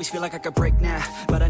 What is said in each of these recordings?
Always feel like I could break now, but I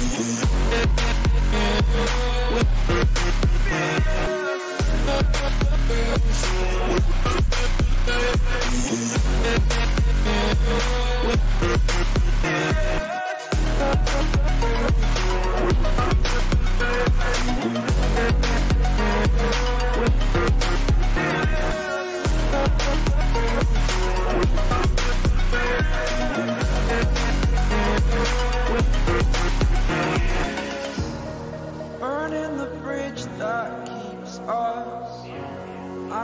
Yeah.